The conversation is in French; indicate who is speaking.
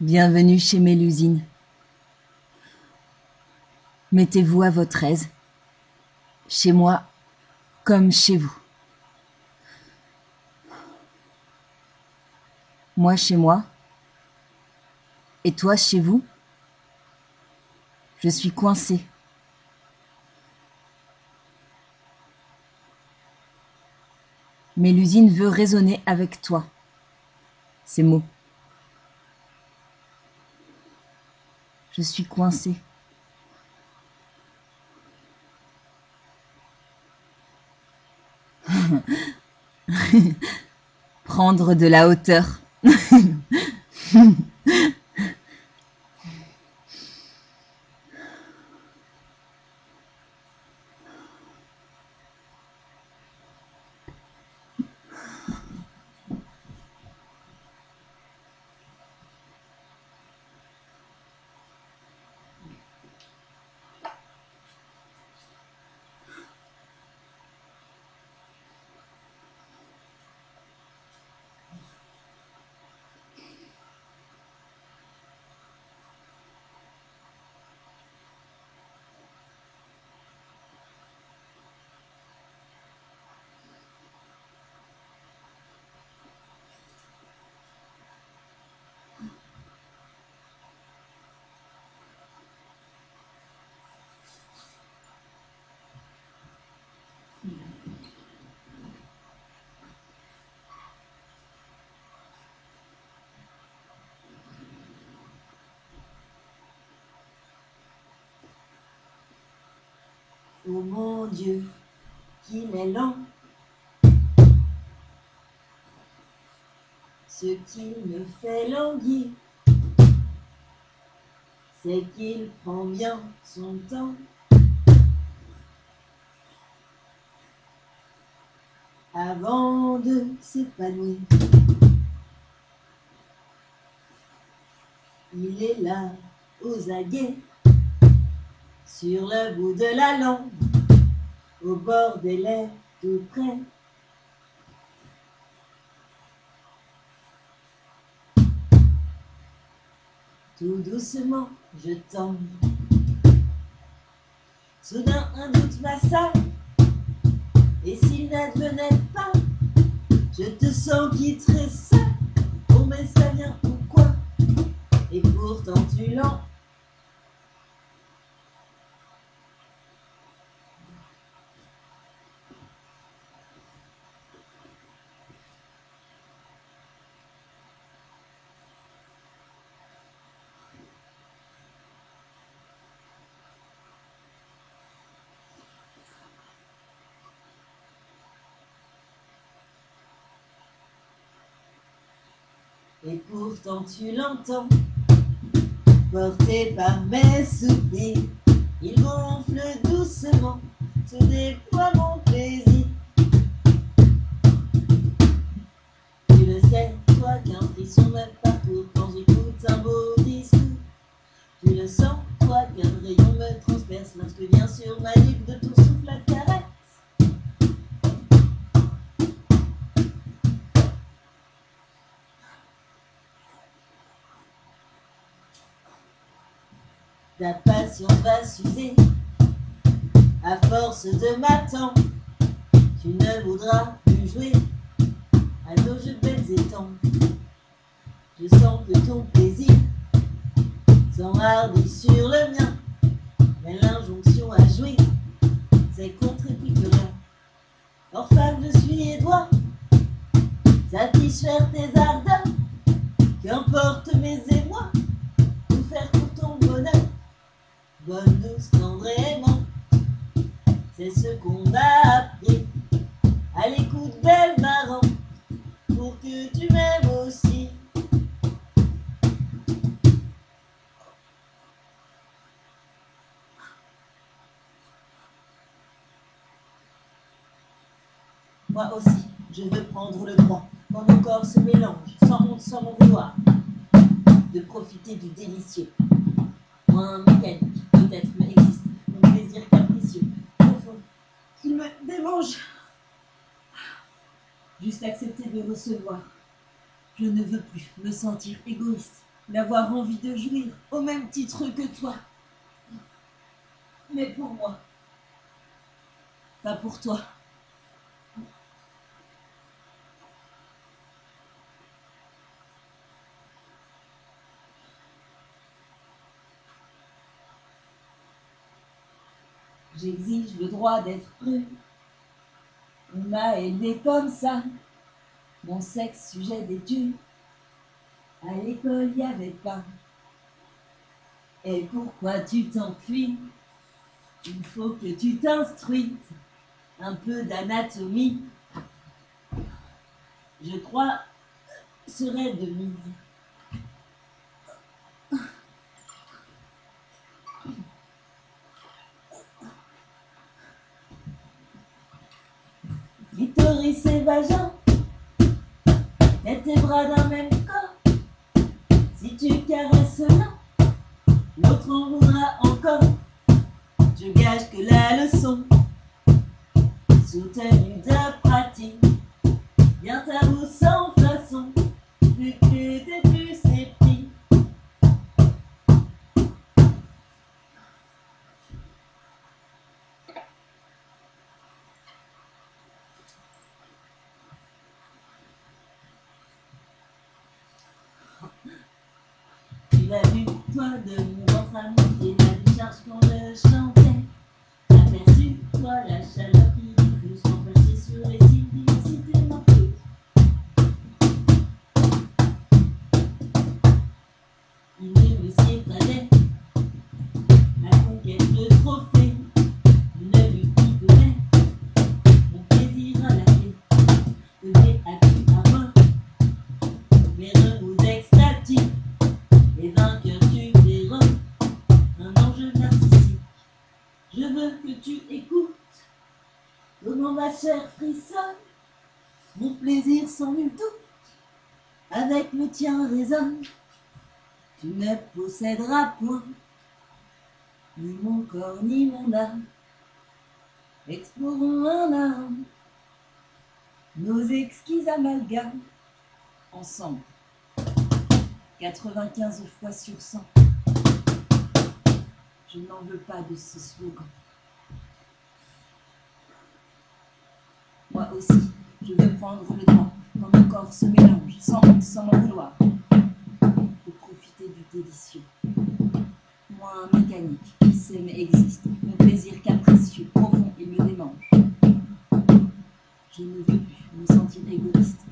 Speaker 1: Bienvenue chez Mélusine. Mettez-vous à votre aise, chez moi comme chez vous. Moi chez moi, et toi chez vous, je suis coincée. Mélusine veut raisonner avec toi. Ces mots. Je suis coincée. Prendre de la hauteur.
Speaker 2: Oh mon Dieu, qu'il est lent. Ce qui me fait languir, c'est qu'il prend bien son temps. Avant de s'épanouir, il est là aux aguets sur le bout de la langue, au bord des lèvres tout près. Tout doucement, je tombe. Soudain, un doute m'assaille. Et s'il n'advenait pas, je te sens qui tressaille. Oh, mais ça vient ou quoi? Et pourtant, tu l'en Et pourtant tu l'entends, porté par mes souvenirs, il gonfle doucement, tout déploie mon plaisir. Tu le sais, toi qu'un frisson me parcourt quand j'écoute un beau discours. Tu le sens, toi qu'un rayon me transperce lorsque vient sur ma nuque de ton souffle la caresse. Ta patience va s'user à force de m'attendre. Tu ne voudras plus jouer à nos jeux bêtes et. Je sens que ton plaisir s'enhardit sur le mien. Mais l'injonction à jouer, c'est contre et plus que rien. Or femme, je suis dois satisfaire tes ardeurs. Qu'importe mes émois, et aimant, C'est ce qu'on m'a appris à l'écoute belle marrant pour que tu m'aimes aussi. Moi aussi, je veux prendre le droit quand nos corps se mélangent, sans honte, sans mon vouloir, de profiter du délicieux. Moins mécanique, mais existe, mon plaisir capricieux. Au fond, il me démange. Juste accepter de recevoir. Je ne veux plus me sentir égoïste, n'avoir envie de jouir au même titre que toi. Mais pour moi, pas pour toi. Le droit d'être cru. On m'a élevé comme ça, mon sexe sujet d'étude. À l'école, y avait pas. Et pourquoi tu t'enfuis? Il faut que tu t'instruises un peu d'anatomie. Je crois serait de mise. Clitoris et vagin, tes bras d'un même corps. Si tu caresses l'un, l'autre en voudra encore. Je gage que la leçon, soutenue de pratique, vient à vous sans façon, plus que t'es Vu, toi, de mon ventre à monter la décharge quand je chantais. Aperçu, toi, la chaleur plaisir sans nul doute, avec le tien résonne. Tu ne posséderas point ni mon corps ni mon âme. Explorons un à un nos exquis amalgames ensemble. 95 fois sur 100. Je n'en veux pas de ce slogan. Moi aussi, je veux prendre le droit quand mon corps se mélange, sans sans m'en vouloir, de profiter du délicieux. Moins mécanique, mais existe, mon plaisir capricieux, profond, il me démange. Je ne veux plus me sentir égoïste,